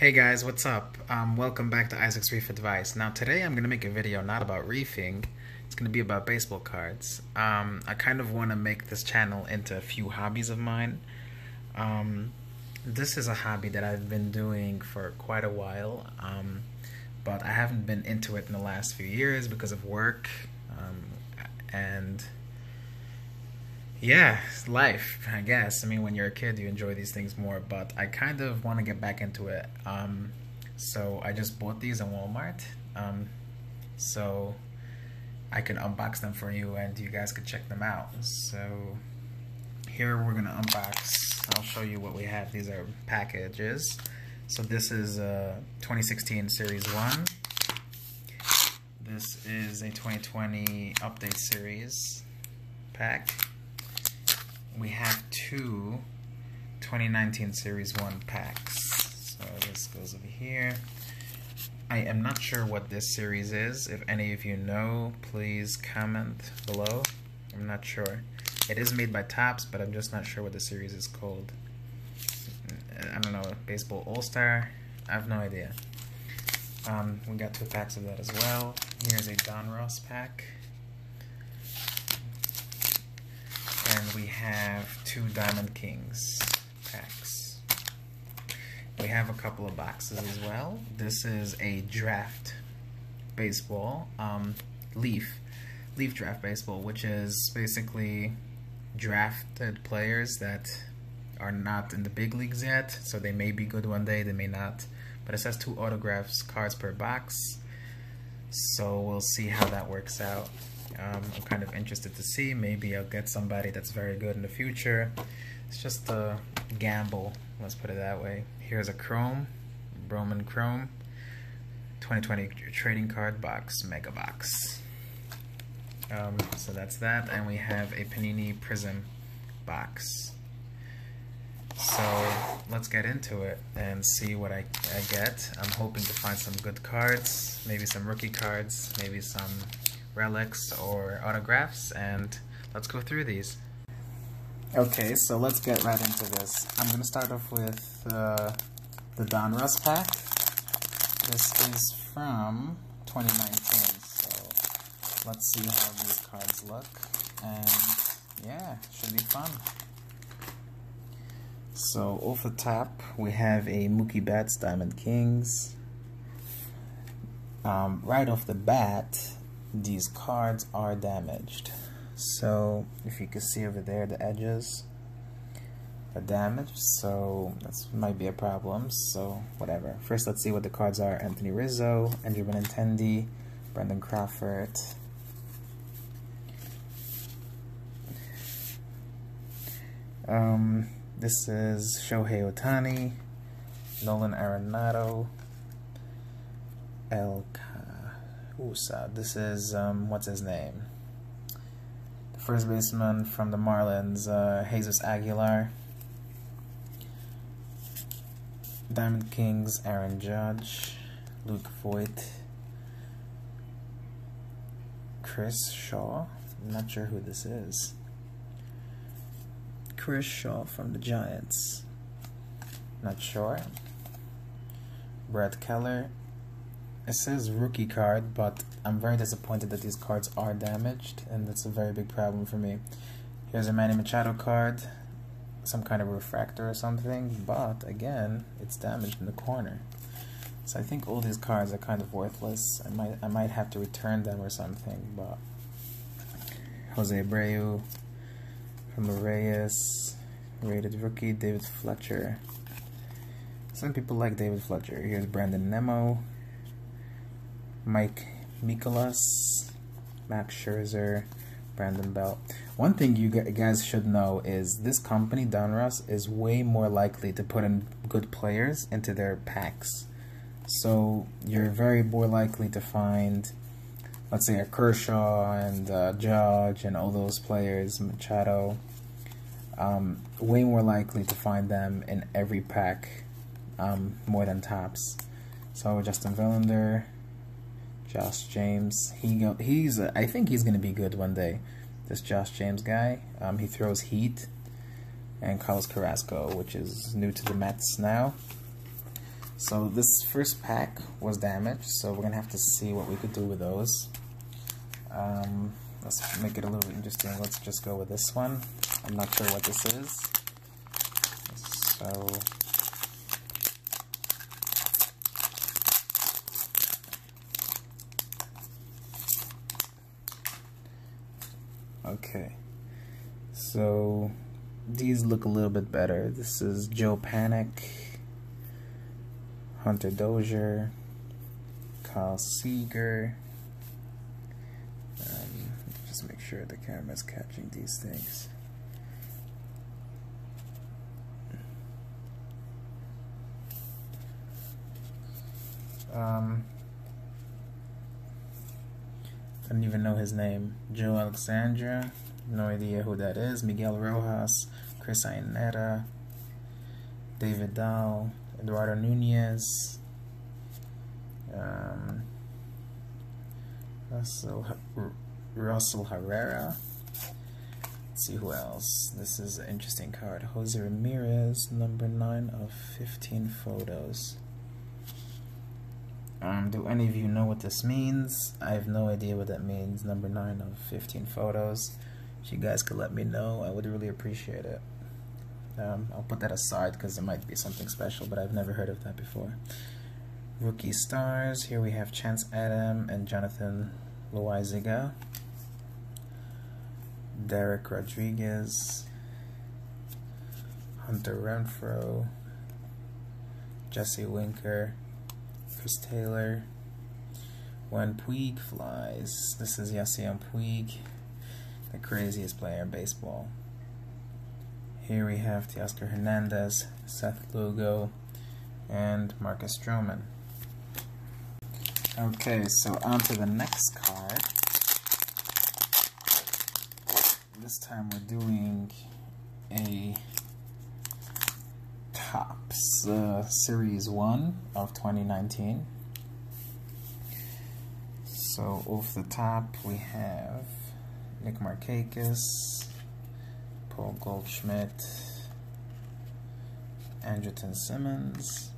Hey guys, what's up? Um, welcome back to Isaak's Reef Advice. Now today I'm going to make a video not about reefing, it's going to be about baseball cards. Um, I kind of want to make this channel into a few hobbies of mine. Um, this is a hobby that I've been doing for quite a while, um, but I haven't been into it in the last few years because of work um, and yeah, life, I guess. I mean, when you're a kid, you enjoy these things more, but I kind of want to get back into it. Um, so I just bought these in Walmart. Um, so I can unbox them for you and you guys could check them out. So here we're going to unbox. I'll show you what we have. These are packages. So this is a 2016 Series 1. This is a 2020 Update Series pack we have two 2019 Series 1 packs. So this goes over here. I am not sure what this series is. If any of you know, please comment below. I'm not sure. It is made by Topps, but I'm just not sure what the series is called. I don't know, Baseball All-Star? I have no idea. Um, we got two packs of that as well. Here's a Donruss pack. And we have two Diamond Kings packs. We have a couple of boxes as well. This is a draft baseball, um, leaf, leaf draft baseball, which is basically drafted players that are not in the big leagues yet, so they may be good one day, they may not. But it says two autographs cards per box, so we'll see how that works out. Um, I'm kind of interested to see. Maybe I'll get somebody that's very good in the future. It's just a gamble, let's put it that way. Here's a Chrome, Bowman Chrome, 2020 trading card box, Mega Box. Um, so that's that, and we have a Panini Prizm box. So let's get into it and see what I, I get. I'm hoping to find some good cards, maybe some rookie cards, maybe some relics or autographs and let's go through these. Okay, so let's get right into this. I'm going to start off with uh, the Donruss pack. This is from 2019, so let's see how these cards look. And yeah, should be fun. So off the top, we have a Mookie Betts Diamond Kings. Um, right off the bat, these cards are damaged. So if you can see over there, the edges are damaged, so that might be a problem. So whatever. First, let's see what the cards are: Anthony Rizzo, Andrew Benintendi, Brandon Crawford. Um, this is Shohei Ohtani, Nolan Arenado, El Usa. This is, um, what's his name? The first baseman from the Marlins, uh, Jesus Aguilar. Diamond Kings, Aaron Judge, Luke Voit, Chris Shaw. I'm not sure who this is. Chris Shaw from the Giants. Not sure. Brad Keller, it says rookie card, but I'm very disappointed that these cards are damaged, and that's a very big problem for me. Here's a Manny Machado card, some kind of refractor or something, but again, it's damaged in the corner. So I think all these cards are kind of worthless. I might I might have to return them or something, but Jose Abreu from the Reyes, rated rookie, David Fletcher. Some people like David Fletcher. Here's Brandon Nimmo, Mike Mikolas, Max Scherzer, Brandon Belt. One thing you guys should know is this company, Donruss, is way more likely to put in good players into their packs. So you're very more likely to find, let's say, a Kershaw and uh, Judge and all those players, Machado. Um, way more likely to find them in every pack um, more than Topps. So Justin Verlander, Josh James. He go, he's uh, I think he's gonna be good one day. This Josh James guy. Um, he throws heat. And Carlos Carrasco, which is new to the Mets now. So this first pack was damaged, so we're gonna have to see what we could do with those. Um, let's make it a little bit interesting. Let's just go with this one. I'm not sure what this is. So Okay. So these look a little bit better. This is Joe Panik, Hunter Dozier, Kyle Seager. Um, just make sure the camera's catching these things. Um, I don't even know his name. Joe Alexandra. No idea who that is. Miguel Rojas. Chris Iannetta. David Dahl. Eduardo Nunez. Um, Russell, Russell Herrera. Let's see who else. This is an interesting card. Jose Ramirez, number 9 of 15 photos. Um, do any of you know what this means? I have no idea what that means. Number 9 of 15 photos. If you guys could let me know, I would really appreciate it. Um, I'll put that aside because it might be something special, but I've never heard of that before. Rookie stars. Here we have Chance Adam and Jonathan Loaisiga. Derek Rodriguez. Hunter Renfroe. Jesse Winker. Chris Taylor. When Puig flies. This is Yasiel Puig, the craziest player in baseball. Here we have Teoscar Hernandez, Seth Lugo, and Marcus Stroman. Okay, so on to the next card. This time we're doing a Topps uh, Series 1 of 2019. So off the top we have Nick Markakis, Paul Goldschmidt, Andrelton Simmons,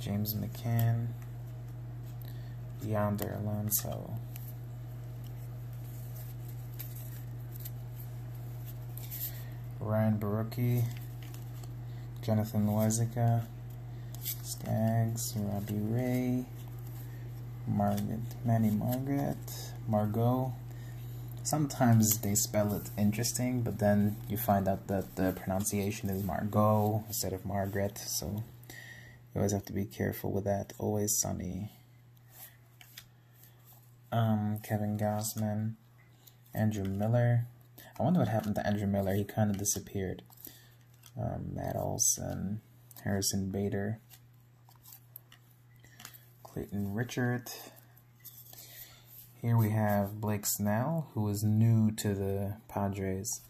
James McCann, Yonder Alonso. Ryan Borucki, Jonathan Loaisiga, Skaggs, Robbie Ray, Margaret, Manny Margaret, Margot. Sometimes they spell it interesting, but then you find out that the pronunciation is Margot instead of Margaret, so you always have to be careful with that. Always sunny. Um, Kevin Gausman, Andrew Miller, I wonder what happened to Andrew Miller. He kind of disappeared. Um, Matt Olson, Harrison Bader, Clayton Richard. Here we have Blake Snell, who is new to the Padres.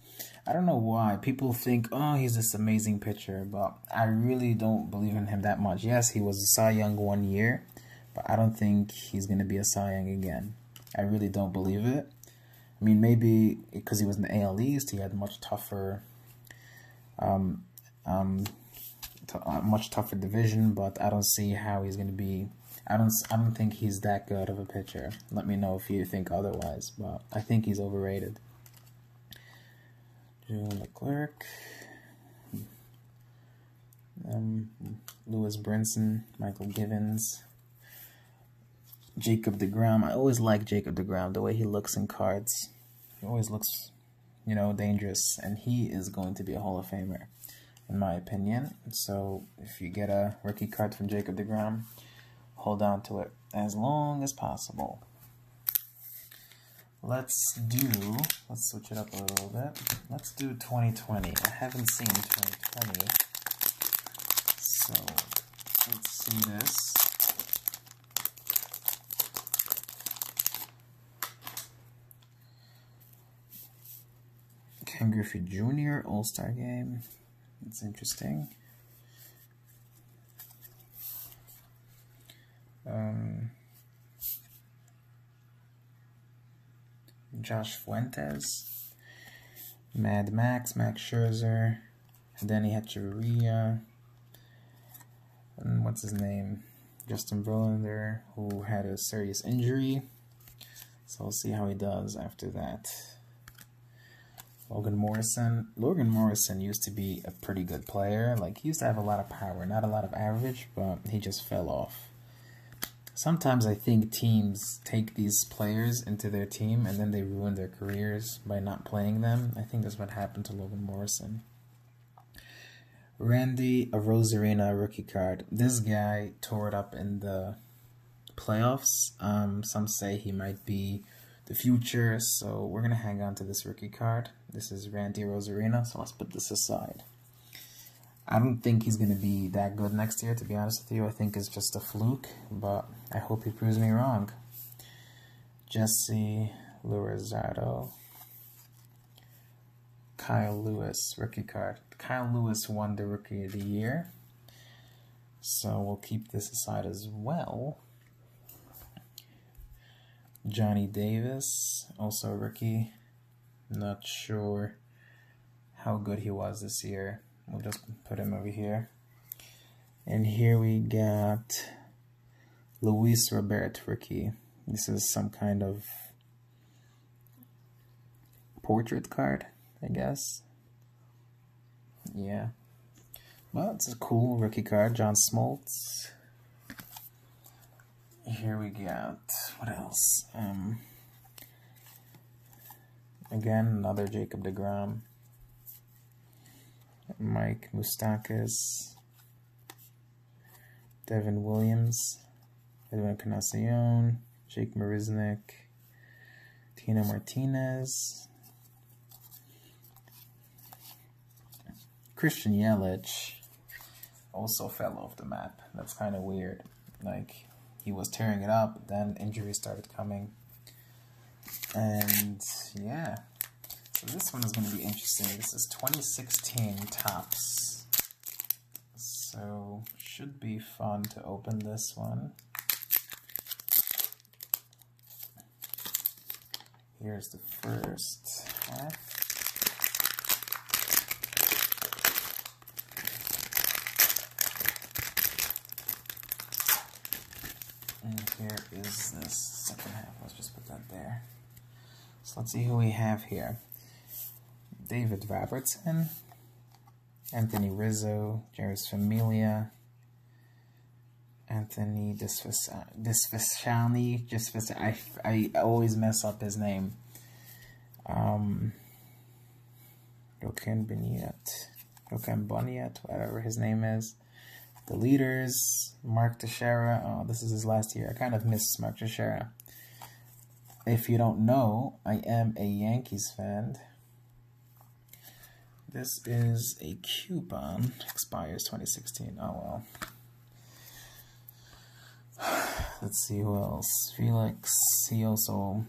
I don't know why. People think, oh, he's this amazing pitcher, but I really don't believe in him that much. Yes, he was a Cy Young one year, but I don't think he's going to be a Cy Young again. I really don't believe it. I mean, maybe because he was in the AL East, he had much tougher, um, um, uh, much tougher division. But I don't see how he's going to be. I don't. I don't think he's that good of a pitcher. Let me know if you think otherwise. But I think he's overrated. Joe Leclerc, um, Lewis Brinson, Mychal Givens. Jacob DeGrom. I always like Jacob DeGrom, the way he looks in cards. He always looks, you know, dangerous, and he is going to be a Hall of Famer, in my opinion. So if you get a rookie card from Jacob DeGrom, hold on to it as long as possible. Let's do, let's switch it up a little bit. Let's do 2020. I haven't seen 2020. So let's see this. Ken Griffey Jr. All Star Game. It's interesting. Um, Josh Fuentes. Mad Max, Max Scherzer, Danny Hechavarria, and what's his name? Justin Verlander, who had a serious injury. So we'll see how he does after that. Logan Morrison. Logan Morrison used to be a pretty good player. Like, he used to have a lot of power, not a lot of average, but he just fell off. Sometimes I think teams take these players into their team and then they ruin their careers by not playing them. I think that's what happened to Logan Morrison. Randy Arozarena rookie card. This guy tore it up in the playoffs. Um, some say he might be the future, so we're gonna hang on to this rookie card. This is Randy Arozarena, so let's put this aside. I don't think he's gonna be that good next year, to be honest with you. I think it's just a fluke, but I hope he proves me wrong. Jesse Lurizardo. Kyle Lewis, rookie card. Kyle Lewis won the Rookie of the Year. So we'll keep this aside as well. Johnny Davis, also rookie. Not sure how good he was this year. We'll just put him over here. And here we got Luis Robert, rookie. This is some kind of portrait card, I guess. Yeah. Well, it's a cool rookie card. John Smoltz. Here we got what else? Um, again, another Jacob DeGrom. Mike Moustakas. Devin Williams. Edwin Encarnacion. Jake Marisnick. Tino Martinez. Christian Yelich also fell off the map. That's kind of weird. Like, he was tearing it up, then injuries started coming. And, yeah. So this one is going to be interesting. This is 2016 tops. So, should be fun to open this one. Here's the first half. And here is this second half. Let's just put that there. So let's see who we have here. David Robertson, Anthony Rizzo, Jeurys Familia, Anthony DeSclafani, just I, I always mess up his name. Um, Joaquin Boniet, Joaquin Boniet, whatever his name is. The leaders, Mark Teixeira. Oh, this is his last year. I kind of miss Mark Teixeira. If you don't know, I am a Yankees fan. This is a coupon. Expires 2016. Oh, well. Let's see who else. Felix. He also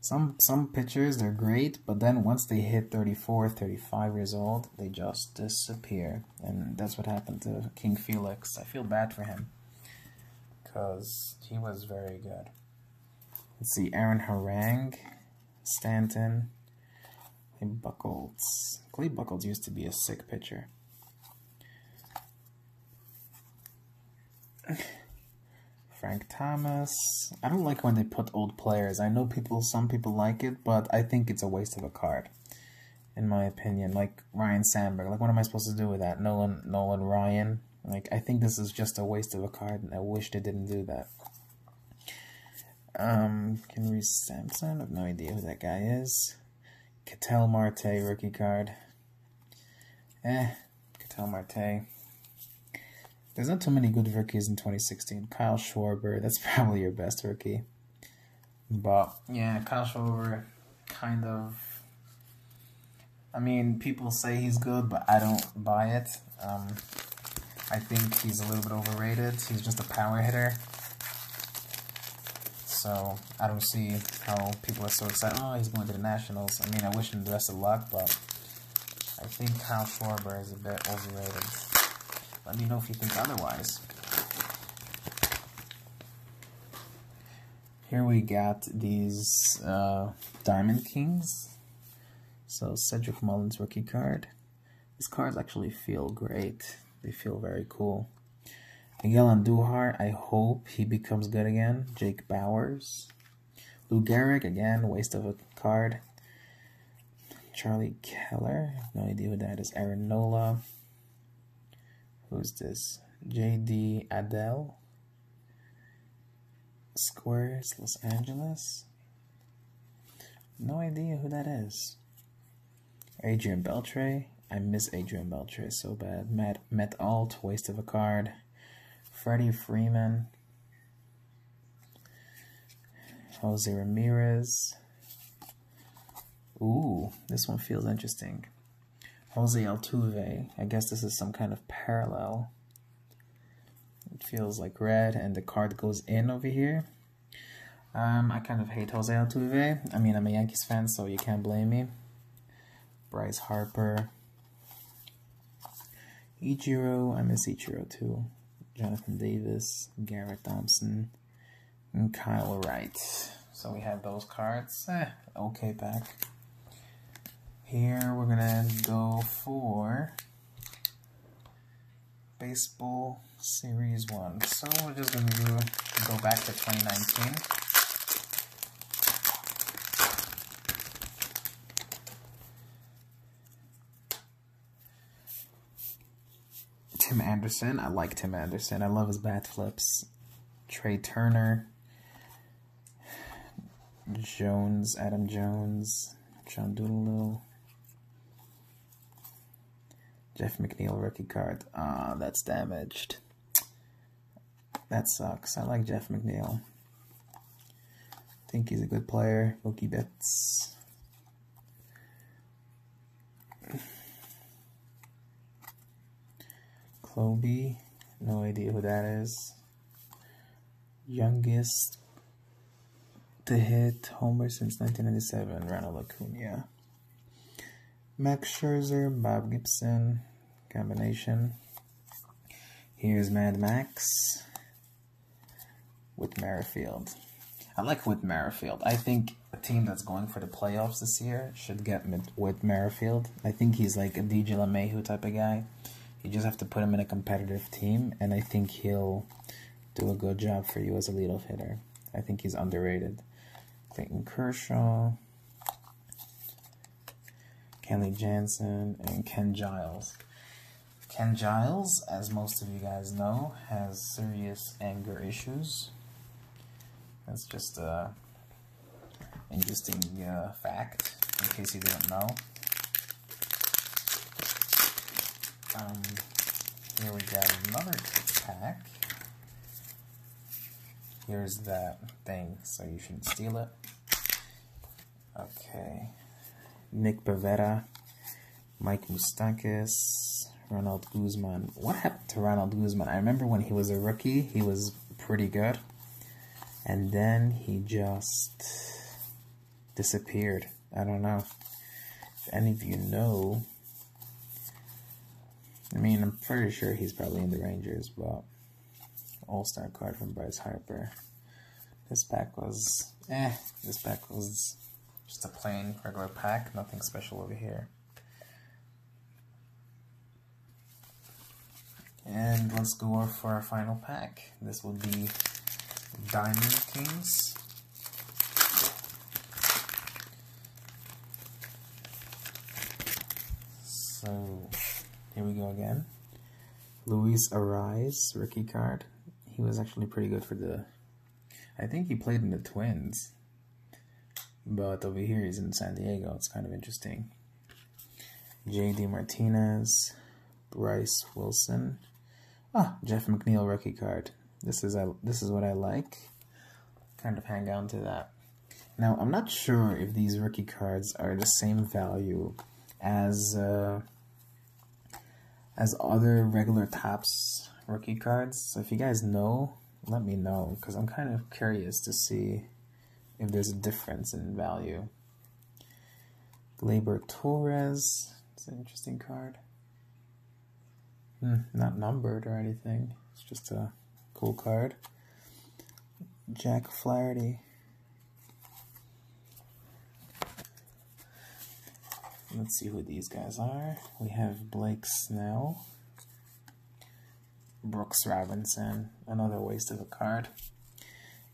some some pitchers they're great, but then once they hit 34, 35 years old, they just disappear. And that's what happened to King Felix. I feel bad for him cuz he was very good. Let's see Aaron Harang, Stanton, Clay Buckles. Clay Buchholz used to be a sick pitcher. Frank Thomas. I don't like when they put old players. I know people, some people like it, but I think it's a waste of a card, in my opinion. Like Ryne Sandberg. Like, what am I supposed to do with that? Nolan, Nolan Ryan. Like, I think this is just a waste of a card, and I wish they didn't do that. Um, Kenley Sampson. I have no idea who that guy is. Ketel Marte rookie card. Eh, Ketel Marte. There's not too many good rookies in 2016. Kyle Schwarber, that's probably your best rookie. But yeah, Kyle Schwarber, kind of. I mean, people say he's good, but I don't buy it. Um, I think he's a little bit overrated. He's just a power hitter. So I don't see how people are so excited. Oh, he's going to the Nationals. I mean, I wish him the best of luck, but I think Kyle Schwarber is a bit overrated. Let me know if you think otherwise. Here we got these uh, Diamond Kings. So Cedric Mullins rookie card. These cards actually feel great. They feel very cool. Miguel Andujar, I hope he becomes good again. Jake Bauers. Lou Gehrig, again, waste of a card. Charlie Keller, no idea who that is. Aaron Nola. Who's this? J.D. Adele. Squares, Los Angeles. No idea who that is. Adrian Beltre. I miss Adrian Beltre so bad. Matt, Matt Alt, waste of a card. Freddie Freeman. Jose Ramirez. Ooh, this one feels interesting. Jose Altuve. I guess this is some kind of parallel. It feels like red, and the card goes in over here. Um, I kind of hate Jose Altuve. I mean, I'm a Yankees fan, so you can't blame me. Bryce Harper. Ichiro, I miss Ichiro too. Jonathan Davis, Garrett Thompson, and Kyle Wright. So we have those cards. Eh, okay pack. Here we're gonna go for baseball series one. So we're just gonna go back to 2019. Tim Anderson. I like Tim Anderson. I love his bat flips. Trea Turner. Jones, Adam Jones, John Doolittle. Jeff McNeil rookie card. Ah, that's damaged. That sucks. I like Jeff McNeil. Think he's a good player. Mookie Betts. Cloby, no idea who that is. Youngest to hit homer since 1997, Ronald Acuna. Max Scherzer, Bob Gibson, combination. Here's Mad Max with Merrifield. I like Whit Merrifield. I think a team that's going for the playoffs this year should get Whit Merrifield. I think he's like a DJ LeMahieu type of guy. You just have to put him in a competitive team, and I think he'll do a good job for you as a leadoff hitter. I think he's underrated. Clayton Kershaw, Kenley Jansen, and Ken Giles. Ken Giles, as most of you guys know, has serious anger issues. That's just a interesting uh, fact, in case you didn't know. Um, here we got another pack. Here's that thing, so you shouldn't steal it. Okay. Nick Pivetta, Mike Moustakas, Ronald Guzman. What happened to Ronald Guzman? I remember when he was a rookie, he was pretty good. And then he just disappeared. I don't know. If any of you know, I mean, I'm pretty sure he's probably in the Rangers, but All-Star card from Bryce Harper. This pack was, eh, this pack was just a plain regular pack, nothing special over here. And let's go for our final pack. This will be Diamond Kings. So here we go again. Luis Arraez, rookie card. He was actually pretty good for the... I think he played in the Twins. But over here he's in San Diego. It's kind of interesting. J.D. Martinez. Bryce Wilson. Ah, Jeff McNeil rookie card. This is a, this is what I like. Kind of hang on to that. Now, I'm not sure if these rookie cards are the same value as... Uh, as other regular Topps rookie cards. So if you guys know, let me know because I'm kind of curious to see if there's a difference in value. Gleyber Torres, it's an interesting card. Hmm, not numbered or anything. It's just a cool card. Jack Flaherty. Let's see who these guys are. We have Blake Snell, Brooks Robinson, another waste of a card.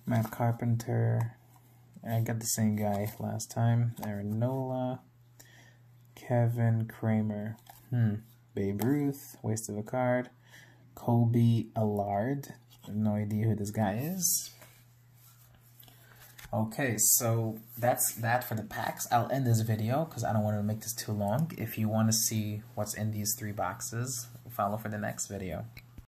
Matt Carpenter. I got the same guy last time. Aaron Nola. Kevin Kramer. Hmm. Babe Ruth. Waste of a card. Kolby Allard. No idea who this guy is. Okay, so that's that for the packs. I'll end this video because I don't want to make this too long. If you want to see what's in these three boxes, follow for the next video.